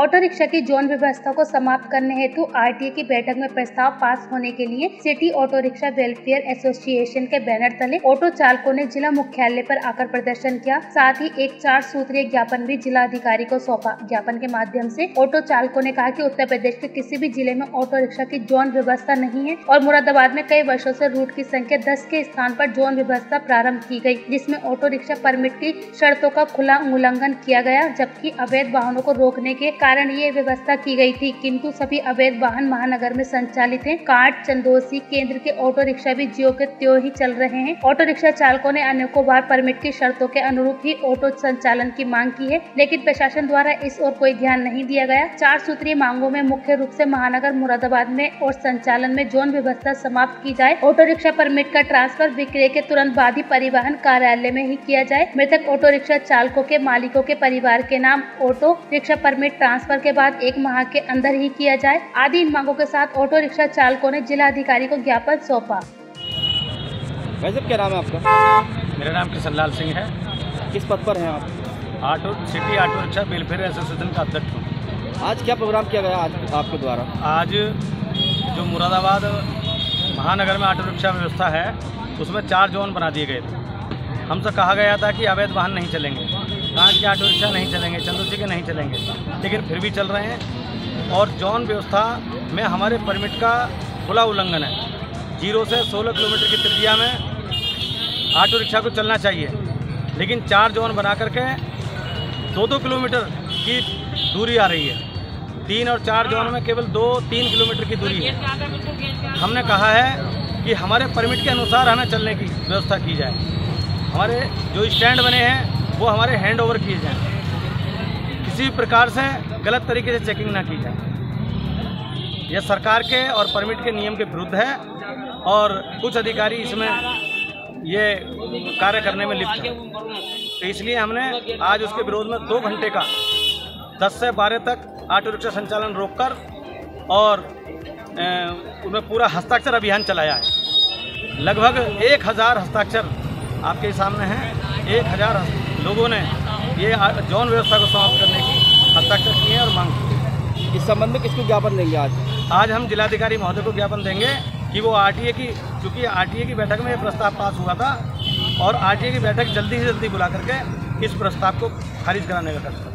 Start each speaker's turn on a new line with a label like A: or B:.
A: Auto rickshaw की zone व्यवस्था को समाप्त करने हेतु आरटीए की बैठक में प्रस्ताव पास होने के लिए city auto rickshaw welfare association के बैनर तले ऑटो चालकों ने जिला मुख्यालय पर आकर प्रदर्शन किया। साथ ही एक चार सूत्रीय ज्ञापन भी जिला अधिकारी को सौंपा। ज्ञापन के माध्यम से ऑटो चालकों ने कहा कि उत्तर प्रदेश के किसी भी ज़िले में ऑटो रिक्शा की जोन व्यवस्था नहीं है और मुरादाबाद में कई वर्षो ऐसी रूट की संख्या दस के स्थान पर जोन व्यवस्था प्रारंभ की गई जिसमें ऑटो रिक्शा परमिट की शर्तों का खुला उल्लंघन किया गया, जबकि अवैध वाहनों को रोकने के कारण ये व्यवस्था की गई थी, किंतु सभी अवैध वाहन महानगर में संचालित हैं। काट चंदोसी केंद्र के ऑटो रिक्शा भी जियो के त्यो ही चल रहे हैं। ऑटो रिक्शा चालकों ने अनेकों बार परमिट की शर्तों के अनुरूप ही ऑटो संचालन की मांग की है, लेकिन प्रशासन द्वारा इस ओर कोई ध्यान नहीं दिया गया। चार सूत्रीय मांगों में मुख्य रूप से महानगर, मुरादाबाद में और संचालन में जोन व्यवस्था समाप्त की जाए। ऑटो रिक्शा परमिट का ट्रांसफ़र विक्रय के तुरंत बाद ही परिवहन कार्यालय में ही किया जाए। मृतक ऑटो रिक्शा चालकों के मालिकों के परिवार के नाम ऑटो रिक्शा परमिट ट्रांसफ़र के बाद एक माह के अंदर ही किया जाए। आदि इन मांगों के साथ ऑटो रिक्शा चालकों ने जिला अधिकारी को ज्ञापन सौंपा।
B: भाई साहब क्या नाम है आपका?
C: मेरा नाम किशन लाल सिंह है।
B: किस पद पर हैं आप?
C: Auto city auto rickshaw welfare association का अध्यक्ष हूँ।
B: आज क्या प्रोग्राम किया गया आज आपके द्वारा?
C: आज जो मुरादाबाद महानगर में ऑटो रिक्शा व्यवस्था है उसमें चार जोन बना दिए गए थे। हमसे कहा गया था कि अवैध वाहन नहीं चलेंगे। के ऑटो रिक्शा नहीं चलेंगे चंदोसी के नहीं चलेंगे। लेकिन फिर भी चल रहे हैं। और जोन व्यवस्था में हमारे परमिट का खुला उल्लंघन है। ज़ीरो से 16 किलोमीटर की त्रिज्या में ऑटो रिक्शा को चलना चाहिए। लेकिन चार जोन बना करके दो दो किलोमीटर की दूरी आ रही है। तीन और चार जोन में केवल दो तीन किलोमीटर की दूरी है। हमने कहा है कि हमारे परमिट के अनुसार हमें चलने की व्यवस्था की जाए। हमारे जो स्टैंड बने हैं वो हमारे हैंड ओवर किए जाएँ। किसी भी प्रकार से गलत तरीके से चेकिंग ना की जाए। यह सरकार के और परमिट के नियम के विरुद्ध है और कुछ अधिकारी इसमें ये कार्य करने में लिप्त हैं। तो इसलिए हमने आज उसके विरोध में दो घंटे का 10 से 12 तक ऑटो रिक्शा संचालन रोककर और उनमें पूरा हस्ताक्षर अभियान चलाया है। लगभग एक हज़ार हस्ताक्षर आपके सामने हैं। एक हज़ार लोगों ने ये जौन व्यवस्था को समाप्त करने की हस्ताक्षर किए हैं और मांग की
B: इस संबंध में किसको ज्ञापन देंगे आज?
C: आज हम जिलाधिकारी महोदय को ज्ञापन देंगे कि वो आरटीए की चूँकि आरटीए की बैठक में ये प्रस्ताव पास हुआ था और आरटीए की बैठक जल्दी से जल्दी बुला करके इस प्रस्ताव को खारिज कराने का फैसला